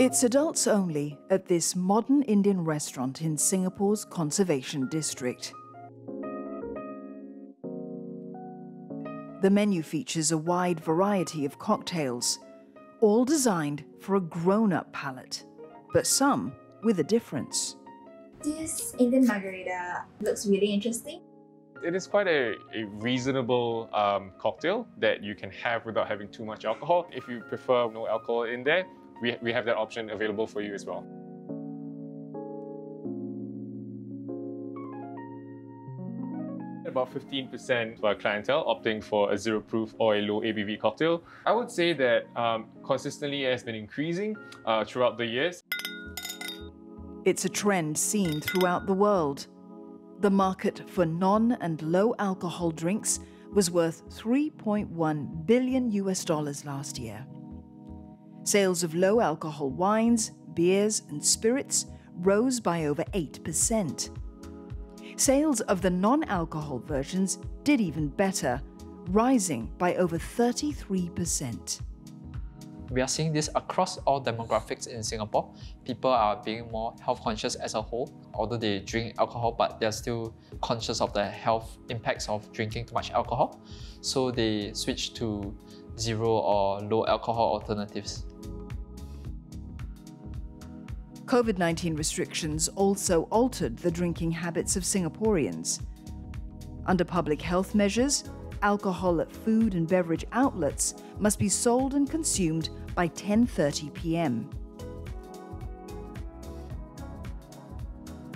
It's adults only at this modern Indian restaurant in Singapore's Conservation District. The menu features a wide variety of cocktails, all designed for a grown up palate, but some with a difference. This Indian margarita looks really interesting. It is quite a, a reasonable um, cocktail that you can have without having too much alcohol. If you prefer no alcohol in there, we, we have that option available for you as well. About 15% of our clientele opting for a zero proof or a low ABV cocktail. I would say that um, consistently has been increasing uh, throughout the years. It's a trend seen throughout the world. The market for non and low alcohol drinks was worth 3.1 billion US dollars last year. Sales of low alcohol wines, beers, and spirits rose by over 8%. Sales of the non alcohol versions did even better, rising by over 33%. We are seeing this across all demographics in Singapore. People are being more health conscious as a whole. Although they drink alcohol, but they're still conscious of the health impacts of drinking too much alcohol. So they switch to zero or low alcohol alternatives. COVID 19 restrictions also altered the drinking habits of Singaporeans. Under public health measures, alcohol at food and beverage outlets must be sold and consumed by 10:30 p.m.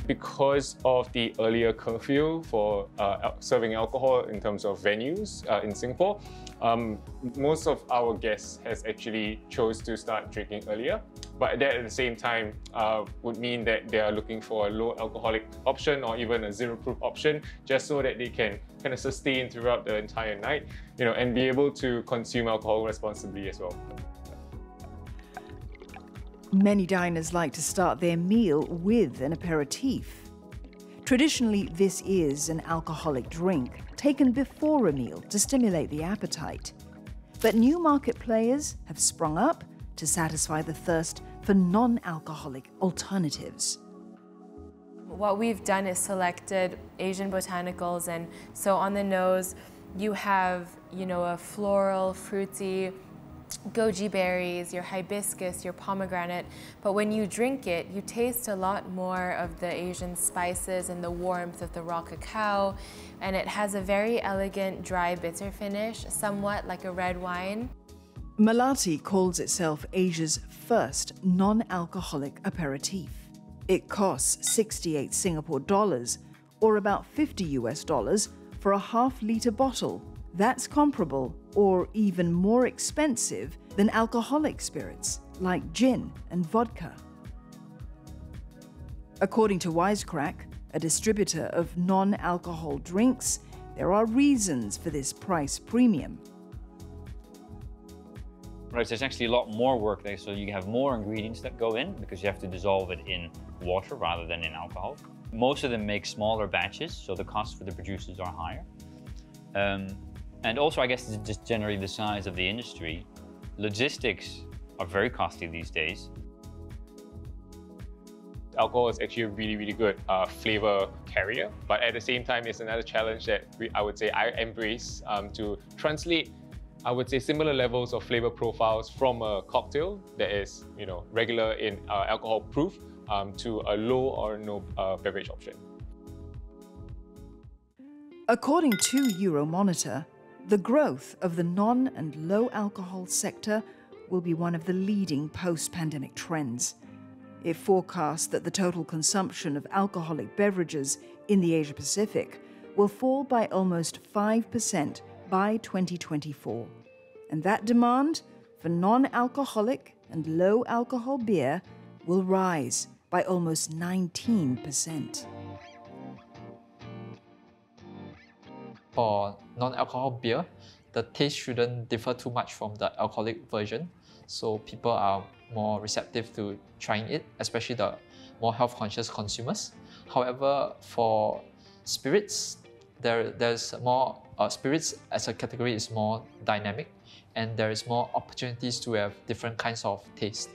because of the earlier curfew for uh, serving alcohol in terms of venues uh, in Singapore, um, most of our guests has actually chose to start drinking earlier. But that at the same time uh, would mean that they are looking for a low alcoholic option or even a zero proof option just so that they can kind of sustain throughout the entire night, you know, and be able to consume alcohol responsibly as well. Many diners like to start their meal with an aperitif. Traditionally, this is an alcoholic drink taken before a meal to stimulate the appetite. But new market players have sprung up to satisfy the thirst for non alcoholic alternatives. What we've done is selected Asian botanicals, and so on the nose, you have, you know, a floral, fruity, goji berries, your hibiscus, your pomegranate, but when you drink it, you taste a lot more of the Asian spices and the warmth of the raw cacao, and it has a very elegant dry bitter finish, somewhat like a red wine. Melati calls itself Asia's first non-alcoholic aperitif. It costs 68 Singapore dollars, or about 50 US dollars, for a half litre bottle that's comparable or even more expensive than alcoholic spirits like gin and vodka. According to Wisecrack, a distributor of non alcohol drinks, there are reasons for this price premium. Right, so there's actually a lot more work there, so you have more ingredients that go in because you have to dissolve it in water rather than in alcohol. Most of them make smaller batches, so the cost for the producers are higher. Um, and also, I guess, just generally the size of the industry. Logistics are very costly these days. Alcohol is actually a really, really good uh, flavor carrier, but at the same time, it's another challenge that we, I would say I embrace um, to translate I would say similar levels of flavor profiles from a cocktail that is, you know, regular in uh, alcohol proof um, to a low or no uh, beverage option. According to Euromonitor, the growth of the non and low alcohol sector will be one of the leading post pandemic trends. It forecasts that the total consumption of alcoholic beverages in the Asia Pacific will fall by almost 5% by 2024. And that demand for non alcoholic and low alcohol beer will rise by almost 19%. for non-alcohol beer, the taste shouldn't differ too much from the alcoholic version. So people are more receptive to trying it, especially the more health conscious consumers. However, for spirits, there, there's more, uh, spirits as a category is more dynamic and there is more opportunities to have different kinds of taste.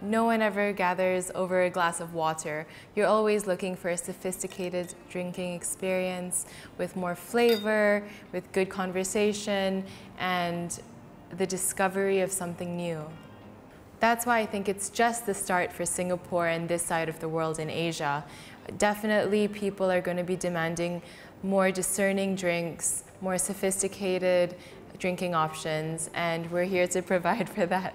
No one ever gathers over a glass of water. You're always looking for a sophisticated drinking experience with more flavor, with good conversation, and the discovery of something new. That's why I think it's just the start for Singapore and this side of the world in Asia. Definitely people are going to be demanding more discerning drinks, more sophisticated drinking options, and we're here to provide for that.